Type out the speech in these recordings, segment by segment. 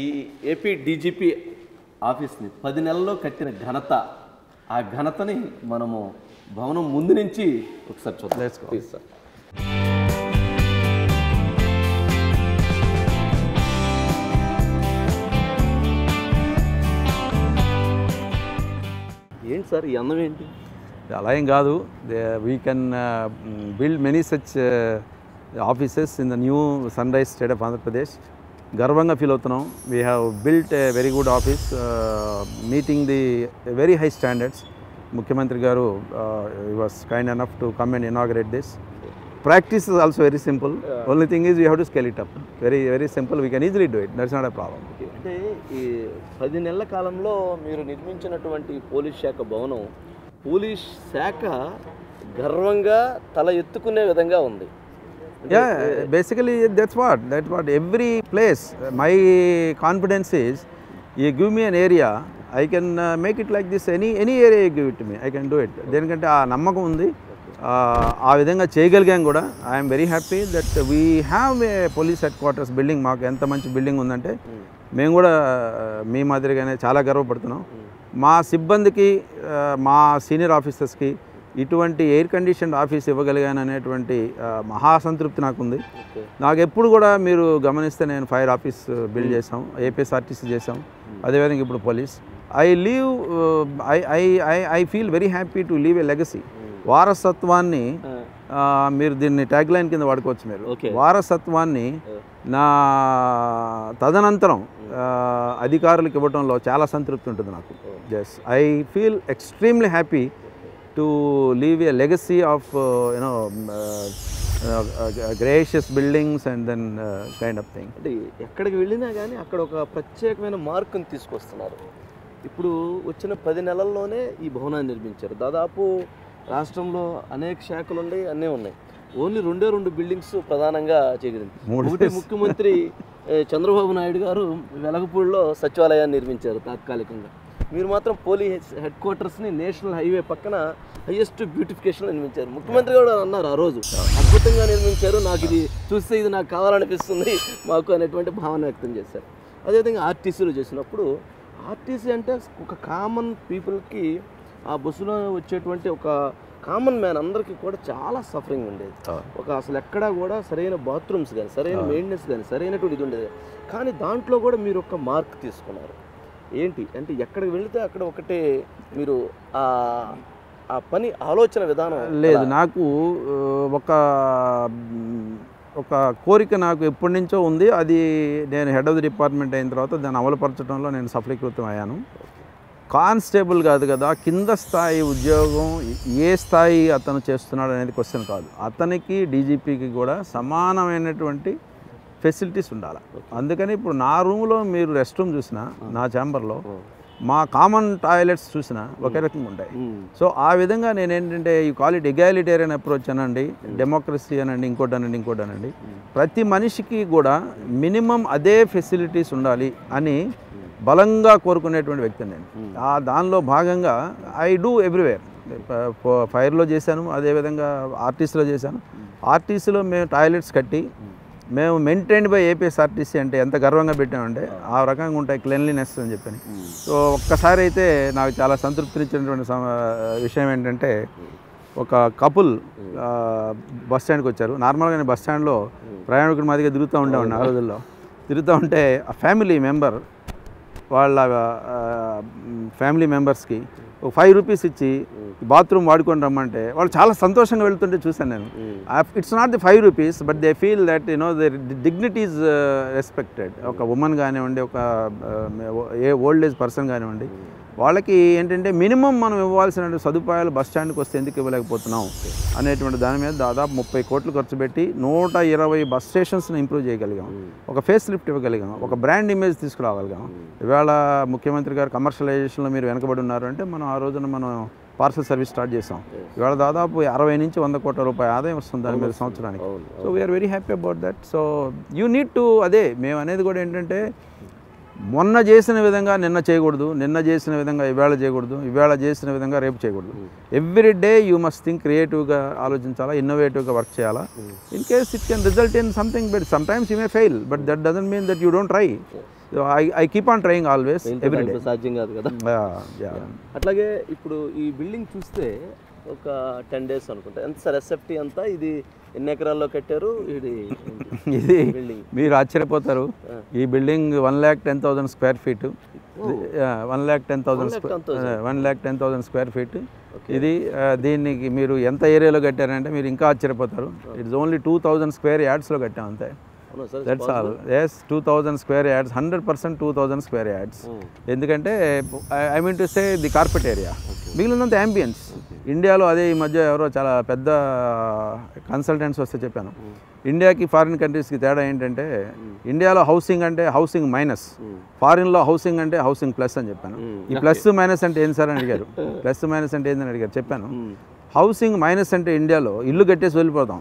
ఈ AP DGP ఆఫీస్ని పది నెలల్లో కట్టిన ఘనత ఆ ఘనతని మనము భవనం ముందు నుంచి ఒకసారి చూద్దాం. సార్ ఏంటి సార్ ఈ అందం ఏంటి? అలా ఏం కాదు. We can build many such offices in the new sunrise state of Andhra Pradesh గర్వంగా ఫీల్ అవుతున్నాం. We have built a very good office meeting the very high standards ముఖ్యమంత్రి గారు was kind enough to come and inaugurate this practice is also very simple only thing is you have to scale it up very very simple we can easily do it that's not a problem అంటే ఈ పది నెలల కాలంలో మీరు నిర్మించినటువంటి police శాఖ భవనం police శాఖ గర్వంగా తల ఎత్తుకునే విధంగా ఉంది. Yeah, basically that's what that's what every place. uh, My confidence is, you give me an area, I can uh, make it like this. Any any area you give it to me, I can do it. దేనికంటే ఆ నమ్మకం ఉంది ఆ, విధంగా చేయగలిగాం కూడా I'm very happy that we have a police headquarters building మాకు ఎంత మంచి బిల్డింగ్ ఉందంటే మేము కూడా మీ మాదిరిగానే చాలా గర్వపడుతున్నాం మా సిబ్బందికి మా సీనియర్ ఆఫీసర్స్కి ఇటువంటి ఎయిర్ కండిషన్ ఆఫీస్ ఇవ్వగలిగాను అనేటువంటి మహాసంతృప్తి నాకుంది. నాకు ఎప్పుడు కూడా మీరు గమనిస్తే నేను ఫైర్ ఆఫీస్ బిల్డ్ చేసాం ఏపీఎస్ఆర్టీసీ చేసాం అదేవిధంగా ఇప్పుడు police I leave I I I I feel very happy to leave a legacy వారసత్వాన్ని మీరు దీన్ని ట్యాగ్ లైన్ కింద వాడుకోవచ్చు మీరు. వారసత్వాన్ని నా తదనంతరం ఆ, అధికారులకు ఇవ్వడంలో చాలా సంతృప్తి ఉంటుంది నాకు. Just I feel extremely happy to leave a legacy of you know gracious buildings and then kind of thing అంటే ఎక్కడికి వెళ్ళినా కానీ అక్కడ ఒక ప్రత్యేకమైన మార్కుని తీసుకొస్తున్నారు. ఇప్పుడు వచ్చిన పది నెలల్లోనే ఈ భవనాన్ని నిర్మించారు. దాదాపు రాష్ట్రంలో అనేక శాఖలు ఉన్నాయి అన్నీ ఉన్నాయి. ఓన్లీ రెండే రెండు బిల్డింగ్స్ ప్రధానంగా చేయగలిగింది మూడు ఒకటి ముఖ్యమంత్రి చంద్రబాబు నాయుడు గారు వెలగపూడిలో సచివాలయాన్ని నిర్మించారు తాత్కాలికంగా. మీరు మాత్రం పోలీస్ హెడ్ క్వార్టర్స్ని నేషనల్ హైవే పక్కన హైయెస్ట్ బ్యూటిఫికేషన్ నిర్మించారు. ముఖ్యమంత్రి కూడా అన్నారు ఆ రోజు. అద్భుతంగా నిర్మించారు. నాకు ఇది చూస్తే ఇది నాకు కావాలనిపిస్తుంది మాకు అనేటువంటి భావన వ్యక్తం చేశారు. అదేవిధంగా ఆర్టీసీలో చేసినప్పుడు ఆర్టీసీ అంటే ఒక కామన్ పీపుల్కి ఆ బస్సులో వచ్చేటువంటి ఒక కామన్ మ్యాన్ అందరికీ కూడా చాలా సఫరింగ్ ఉండేది. ఒక అసలు ఎక్కడా కూడా సరైన బాత్రూమ్స్ కానీ సరైన మెయింటెనెన్స్ కానీ సరైనటువంటి ఇది ఉండేది. కానీ దాంట్లో కూడా మీరు ఒక మార్క్ తీసుకున్నారు. ఏంటి? అంటే ఎక్కడికి వెళితే అక్కడ ఒకటే మీరు ఆ ఆ పని ఆలోచన విధానం లేదు నాకు ఒక ఒక కోరిక నాకు ఎప్పటి నుంచో ఉంది. అది నేను హెడ్ ఆఫ్ ది డిపార్ట్మెంట్ అయిన తర్వాత దాన్ని అమలుపరచడంలో నేను సఫలీకృతం అయ్యాను. కానిస్టేబుల్ కాదు కదా కింద స్థాయి ఉద్యోగం ఏ స్థాయి అతను చేస్తున్నాడు అనేది క్వశ్చన్ కాదు. అతనికి డీజీపీకి కూడా సమానమైనటువంటి ఫెసిలిటీస్ ఉండాలి. అందుకని ఇప్పుడు నా రూమ్లో మీరు రెస్ట్ రూమ్ చూసినా నా ఛాంబర్లో మా కామన్ టాయిలెట్స్ చూసినా ఒకే రకంగా ఉంటాయి. సో ఆ విధంగా నేను ఏంటంటే ఈ క్వాలిటీ ఎగాలిటేరియన్ అప్రోచ్ అనండి డెమోక్రసీ అనండి ఇంకోటి అనండి ఇంకోటి అనండి. ప్రతి మనిషికి కూడా మినిమం అదే ఫెసిలిటీస్ ఉండాలి అని బలంగా కోరుకునేటువంటి వ్యక్తిని నేను. ఆ దానిలో భాగంగా ఐ డూ ఎవ్రీవేర్. ఫైర్లో చేశాను అదేవిధంగా ఆర్టీసీలో చేశాను. ఆర్టీసీలో మేము టాయిలెట్స్ కట్టి మేము మెయింటైన్డ్ బై ఏపీఎస్ఆర్టీసీ అంటే ఎంత గర్వంగా పెట్టామంటే ఆ. రకంగా ఉంటాయి క్లెన్లీనెస్ అని చెప్పని. సో ఒక్కసారి అయితే నాకు చాలా సంతృప్తినిచ్చినటువంటి సమ- విషయం ఏంటంటే ఒక కపుల్ బస్ స్టాండ్కి వచ్చారు. నార్మల్గా నేను బస్ స్టాండ్లో ప్రయాణికుడి మాదిరిగా తిరుగుతూ ఉండేవాడిని ఆ రోజుల్లో. తిరుగుతూ ఉంటే ఆ ఫ్యామిలీ మెంబర్ వాళ్ళ ఫ్యామిలీ మెంబర్స్కి ఒక ఫైవ్ రూపీస్ ఇచ్చి బాత్రూమ్ వాడుకొని రమ్మంటే వాళ్ళు చాలా సంతోషంగా వెళ్తుంటే చూశాను నేను. It's not the five rupees but they feel that you know the dignity is respected ఒక ఉమెన్ కానివ్వండి ఒక ఏ ఓల్డ్ ఏజ్ పర్సన్ కానివ్వండి వాళ్ళకి ఏంటంటే మినిమం మనం ఇవ్వాల్సిన సదుపాయాలు బస్ స్టాండ్కి వస్తే ఎందుకు ఇవ్వలేకపోతున్నాం అనేటువంటి దాని మీద దాదాపు ముప్పై కోట్లు ఖర్చు పెట్టి నూట ఇరవై బస్ స్టేషన్స్ని ఇంప్రూవ్ చేయగలిగాం. ఒక ఫేస్ లిఫ్ట్ ఇవ్వగలిగాం. ఒక బ్రాండ్ ఇమేజ్ తీసుకురాగలిగాం. ఇవాళ ముఖ్యమంత్రి గారు కమర్షియలైజేషన్లో మీరు వెనకబడి ఉన్నారు అంటే మనం ఆ రోజున మనం పార్సల్ సర్వీస్ స్టార్ట్ చేసాం ఇవాళ దాదాపు అరవై నుంచి వంద కోట్ల రూపాయల ఆదాయం వస్తుంది దాని మీద సంవత్సరానికి. So we are very happy about that so you need to అదే మేము అనేది కూడా ఏంటంటే మొన్న చేసిన విధంగా నిన్న చేయకూడదు నిన్న చేసిన విధంగా ఇవాళ చేయకూడదు ఇవాళ చేసిన విధంగా రేపు చేయకూడదు. Every day you must think క్రియేటివ్గా ఆలోచించాలా ఇన్నోవేటివ్గా వర్క్ చేయాలా? In case it can result in something but sometimes you may fail but that doesn't mean that you don't try I I keep on trying always every day సాధ్యం కాదు కదా. అట్లాగే ఇప్పుడు ఈ బిల్డింగ్ చూస్తే ఒక టెన్ డేస్ అనుకుంటా. ఎంత సార్ ఎస్ఎఫ్టీ అంతా? ఇది ఎన్ని ఎకరాల్లో కట్టారు? ఇది ఇది మీరు ఆశ్చర్యపోతారు. ఈ building one lakh ten thousand square feet one lakh ten thousand one lakh ten thousand square feet ఇది దీనికి మీరు ఎంత ఏరియాలో కట్టారంటే మీరు ఇంకా ఆశ్చర్యపోతారు. It's only two thousand square యార్డ్స్లో కట్టాం అంతే. That's all as two thousand square yards hundred percent two thousand square yards ఎందుకంటే I mean to say the carpet area మిగిలినంత ambience ఇండియాలో అదే ఈ మధ్య ఎవరో చాలా పెద్ద కన్సల్టెంట్స్ వస్తే చెప్పాను. ఇండియాకి ఫారిన్ కంట్రీస్కి తేడా ఏంటంటే ఇండియాలో హౌసింగ్ అంటే హౌసింగ్ మైనస్ ఫారిన్లో హౌసింగ్ అంటే హౌసింగ్ ప్లస్ అని చెప్పాను. ఈ ప్లస్ మైనస్ అంటే ఏంటి సార్ అని అడిగారు? ప్లస్ మైనస్ అంటే ఏందని అడిగారు? చెప్పాను. హౌసింగ్ మైనస్ అంటే ఇండియాలో ఇల్లు కట్టేసి వెళ్ళిపోతాం.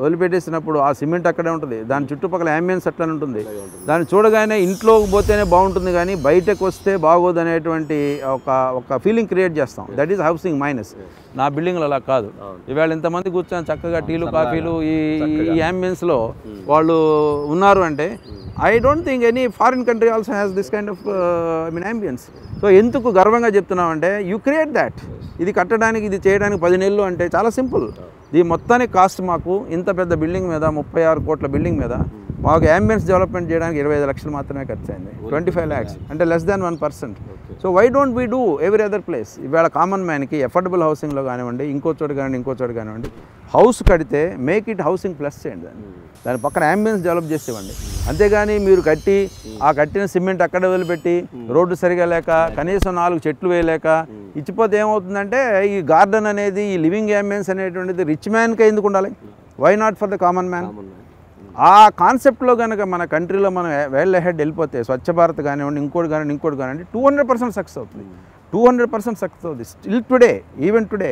వదిలిపెట్టేసినప్పుడు ఆ సిమెంట్ అక్కడే ఉంటుంది. దాని చుట్టుపక్కల అంబియన్స్ అట్లనే ఉంటుంది. దాన్ని చూడగానే ఇంట్లోకి పోతేనే బాగుంటుంది కానీ బయటకు వస్తే బాగోదు అనేటువంటి ఒక ఒక ఫీలింగ్ క్రియేట్ చేస్తాం. దట్ ఈస్ హౌసింగ్ మైనస్ నా బిల్డింగ్లో అలా కాదు. ఇవాళ ఇంతమంది కూర్చొని చక్కగా టీలు కాఫీలు ఈ ఈ అంబియన్స్లో వాళ్ళు ఉన్నారు అంటే I don't think any foreign country also has this kind of I mean ambience so ఎందుకు గర్వంగా చెప్తున్నామంటే యూ క్రియేట్ దాట్ ఇది కట్టడానికి ఇది చేయడానికి పది నెలలు అంటే చాలా సింపుల్. ఈ మొత్తానికి కాస్ట్ మాకు ఇంత పెద్ద బిల్డింగ్ మీద ముప్పై ఆరు కోట్ల బిల్డింగ్ మీద మాకు అంబియన్స్ డెవలప్మెంట్ చేయడానికి ఇరవై ఐదు లక్షలు మాత్రమే ఖర్చు అయింది ట్వంటీ ఫైవ్ ల్యాక్స్ అంటే less than one percent so why don't we do every other place ఇవాళ కామన్ మ్యాన్కి ఎఫర్డబుల్ హౌసింగ్లో కానివ్వండి ఇంకో చోటు కానివ్వండి ఇంకో చోటు కానివ్వండి హౌస్ కడితే మేక్ ఇట్ హౌసింగ్ ప్లస్ చేయండి దాన్ని. దాని పక్కన అంబియన్స్ డెవలప్ చేసి ఇవ్వండి. అంతేగాని మీరు కట్టి ఆ కట్టిన సిమెంట్ అక్కడ వదిలిపెట్టి రోడ్డు సరిగా లేక కనీసం నాలుగు చెట్లు వేయలేక ఇచ్చిపోతే ఏమవుతుందంటే ఈ గార్డెన్ అనేది ఈ లివింగ్ అంబియన్స్ అనేటువంటిది రిచ్ మ్యాన్కే ఎందుకు ఉండాలి? Why not for the common man ఆ కాన్సెప్ట్లో కనుక మన కంట్రీలో మనం వెల్ హెడ్ వెళ్ళిపోతే స్వచ్ఛ భారత్ కానివ్వండి ఇంకోటి కానివ్వండి ఇంకోటి కానివ్వండి టూ హండ్రెడ్ పర్సెంట్ సక్సెస్ అవుతుంది. టూ హండ్రెడ్ పర్సెంట్ సక్సెస్ అవుతుంది. స్టిల్ టుడే ఈవెన్ టుడే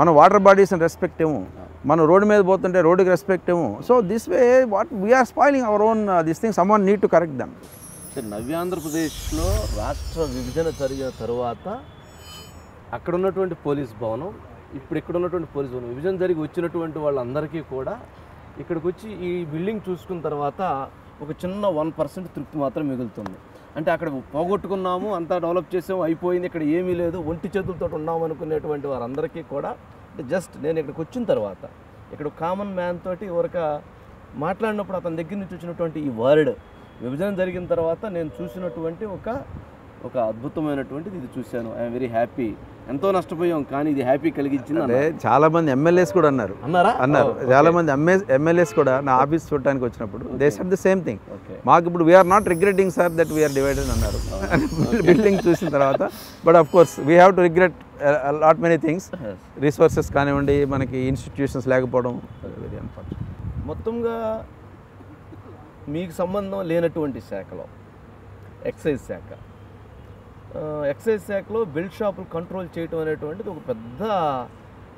మన వాటర్ బాడీస్ని రెస్పెక్ట్ ఏమో. మనం రోడ్డు మీద పోతుంటే రోడ్డుకి రెస్పెక్ట్ ఏమో. So this way what we are spoiling our own this thing someone need to correct them నవ్యాంధ్రప్రదేశ్లో రాష్ట్ర విభజన జరిగిన తరువాత అక్కడ ఉన్నటువంటి పోలీస్ భవనం ఇప్పుడు ఇక్కడ ఉన్నటువంటి పోలీస్ భవనం విభజన జరిగి వచ్చినటువంటి వాళ్ళందరికీ కూడా ఇక్కడికి వచ్చి ఈ బిల్డింగ్ చూసుకున్న తర్వాత ఒక చిన్న వన్ పర్సెంట్ తృప్తి మాత్రం మిగులుతుంది. అంటే అక్కడ పోగొట్టుకున్నాము అంతా డెవలప్ చేసాము అయిపోయింది ఇక్కడ ఏమీ లేదు ఒంటి చేతులతో ఉన్నాము అనుకునేటువంటి వారందరికీ కూడా అంటే జస్ట్ నేను ఇక్కడికి వచ్చిన తర్వాత ఇక్కడ కామన్ మ్యాన్ తోటి ఒక మాట్లాడినప్పుడు అతని దగ్గర నుంచి వచ్చినటువంటి ఈ వర్డ్ విభజన జరిగిన తర్వాత నేను చూసినటువంటి ఒక ఒక అద్భుతమైనటువంటిది ఇది చూశాను. ఐఎమ్ వెరీ హ్యాపీ ఎంతో నష్టపోయాం కానీ ఇది హ్యాపీ కలిగించింది అంటే. చాలా మంది ఎమ్మెల్యేస్ కూడా అన్నారు. అన్నారా? అన్నారు. ఓ, చాలా మంది ఎమ్మెల్యేస్ కూడా నా ఆఫీస్ చూడటానికి వచ్చినప్పుడు they set the same thing okay మాకు ఇప్పుడు we are not regretting sir that we are divided అన్నారు. బిల్డింగ్ చూసిన తర్వాత but of course we have to regret lot many things resources కానివ్వండి మనకి ఇన్స్టిట్యూషన్స్ లేకపోవడం. వెరీ అన్ఫార్చునేట్ మొత్తంగా మీకు సంబంధం లేనటువంటి శాఖలో ఎక్సైజ్ శాఖ. ఎక్సైజ్ శాఖలో బెల్ట్ షాపులు కంట్రోల్ చేయటం అనేటువంటిది ఒక పెద్ద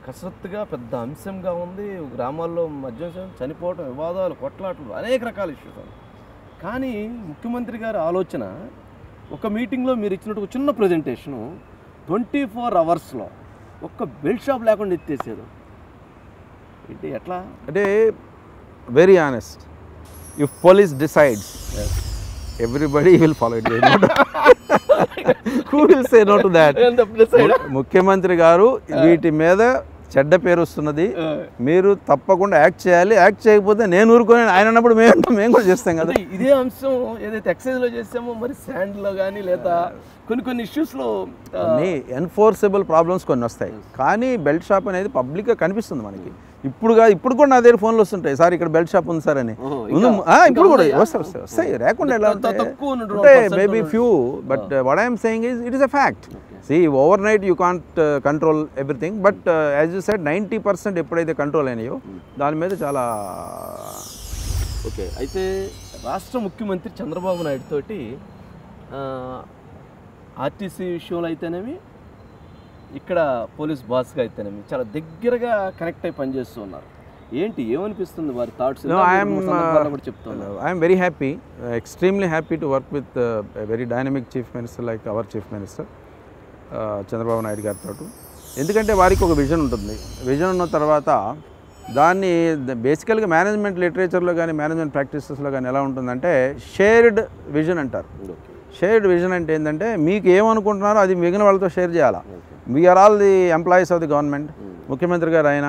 కసరత్తుగా పెద్ద అంశంగా ఉంది. గ్రామాల్లో మద్యం చనిపోవటం వివాదాలు కొట్లాటలు అనేక రకాల ఇష్యూస్ ఉన్నాయి. కానీ ముఖ్యమంత్రి గారి ఆలోచన ఒక మీటింగ్లో మీరు ఇచ్చినట్టు ఒక చిన్న ప్రజెంటేషను ట్వంటీ ఫోర్ అవర్స్లో ఒక్క బెల్ట్ షాప్ లేకుండా ఎత్తేసారు ఏంటి ఎట్లా? అంటే very honest if police decides everybody will follow it who will say no to that. ముఖ్యమంత్రి గారు వీటి మీద చెడ్డ పేరు వస్తున్నది. మీరు తప్పకుండా యాక్ట్ చేయాలి. యాక్ట్ చేయకపోతే నేను ఊరుకొని ఆయన అన్నప్పుడు మేము మేము కూడా చేస్తాం కదా. ఇదే అంశం ఏదైతే ఎక్సైజ్లో చేసామో మరి శాండ్లో కానీ లేదా కొన్ని కొన్ని ఇష్యూస్లో ఎన్ఫోర్సబుల్ ప్రాబ్లమ్స్ కొన్ని వస్తాయి. కానీ బెల్ట్ షాప్ అనేది పబ్లిక్గా కనిపిస్తుంది మనకి. ఇప్పుడు ఇప్పుడు కూడా నా దగ్గర ఫోన్లు వస్తుంటాయి. సార్ ఇక్కడ బెల్ట్ షాప్ ఉంది సార్ అని. ఇప్పుడు కూడా? వస్తాయి వస్తాయి వస్తాయి. లేకుండా ఎలా ఉంటాయి? Maybe. Few but what I'm saying is it is a fact see overnight you can't control everything but as you said ninety percent ఎప్పుడైతే కంట్రోల్ అయినాయో దాని మీద చాలా ఓకే అయితే రాష్ట్ర ముఖ్యమంత్రి చంద్రబాబు నాయుడు తోటి ఆర్టీసీ విషయంలో అయితేనేమి ఇక్కడ పోలీస్ బాస్గా అయితేనేమి చాలా దగ్గరగా కనెక్ట్ అయి పనిచేస్తూ ఉన్నారు. ఏంటి ఏమనిపిస్తుంది వారి థాట్స్ చెప్తున్నారు. I'm very happy extremely happy to work with very dynamic chief minister like our chief minister Chandrababu Naidu గారితో. ఎందుకంటే వారికి ఒక విజన్ ఉంటుంది. విజన్ ఉన్న తర్వాత దాన్ని బేసికల్గా మేనేజ్మెంట్ లిటరేచర్లో కానీ మేనేజ్మెంట్ ప్రాక్టీసెస్లో కానీ ఎలా ఉంటుందంటే షేర్డ్ విజన్ అంటారు. షేర్డ్ విజన్ అంటే ఏంటంటే మీకు ఏమనుకుంటున్నారో అది మిగిలిన వాళ్ళతో షేర్ చేయాలా. We are all the employees of the government ముఖ్యమంత్రి గారు ఆయన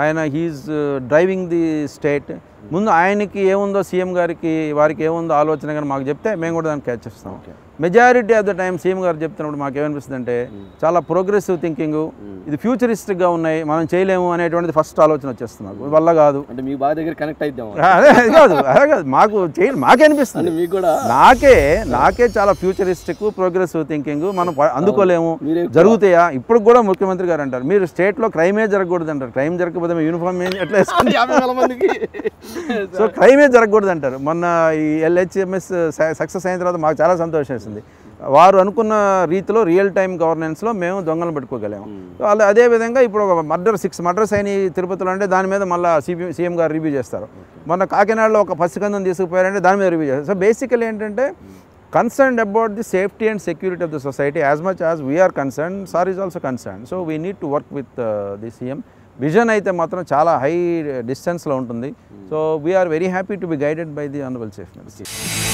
ఆయన హీఈస్ డ్రైవింగ్ ది స్టేట్ ముందు ఆయనకి ఏముందో సీఎం గారికి వారికి ఏముందో ఆలోచన కానీ మాకు చెప్తే మేము కూడా దాన్ని క్యాచ్ చేస్తాం. Majority of the time CM గారు చెప్తున్నప్పుడు మాకు ఏమనిపిస్తుంది అంటే చాలా ప్రోగ్రెసివ్ థింకింగ్. ఇది ఫ్యూచరిస్టిక్గా ఉన్నాయి మనం చేయలేము అనేటువంటిది ఫస్ట్ ఆలోచన వచ్చేస్తుంది వల్ల కాదు. అంటే మీ బాగా దగ్గర కనెక్ట్ అయిద్దాం అదే కాదు అదే కాదు. మాకు చేయ మాకే అనిపిస్తుంది. మీకు కూడా నాకే నాకే చాలా ఫ్యూచరిస్టిక్ ప్రోగ్రెసివ్ థింకింగ్. మనం అందుకోలేము. జరుగుతాయా? ఇప్పుడు కూడా ముఖ్యమంత్రి గారు అంటారు. మీరు స్టేట్లో క్రైమే జరగకూడదు అంటారు. క్రైమ్ జరగకపోతే మీ యూనిఫామ్ ఏం ఎట్లా సో క్రైమే జరగకూడదు అంటారు. మొన్న ఈ ఎల్హెచ్ఎంఎస్ సక్సెస్ అయిన తర్వాత మాకు చాలా సంతోషం వేసింది వారు అనుకున్న రీతిలో రియల్ టైం గవర్నెన్స్లో మేము దొంగలు పెట్టుకోగలేము సో అలా అదే విధంగా ఇప్పుడు ఒక మర్డర్ సిక్స్ మర్డర్స్ అయినాయి తిరుపతిలో అంటే దాని మీద మళ్ళీ సిపి సీఎం గారు రివ్యూ చేస్తారు. మొన్న కాకినాడలో ఒక పసికందం తీసుకుపోయారంటే దాని మీద రివ్యూ చేస్తారు. సో బేసికల్ ఏంటంటే concerned about the safety and security of the society as much as we are concern sir is also concern so we need to work with the CM vision అయితే మాత్రం చాలా high డిస్టెన్స్లో ఉంటుంది. So we are very happy to be guided by the honourable chief minister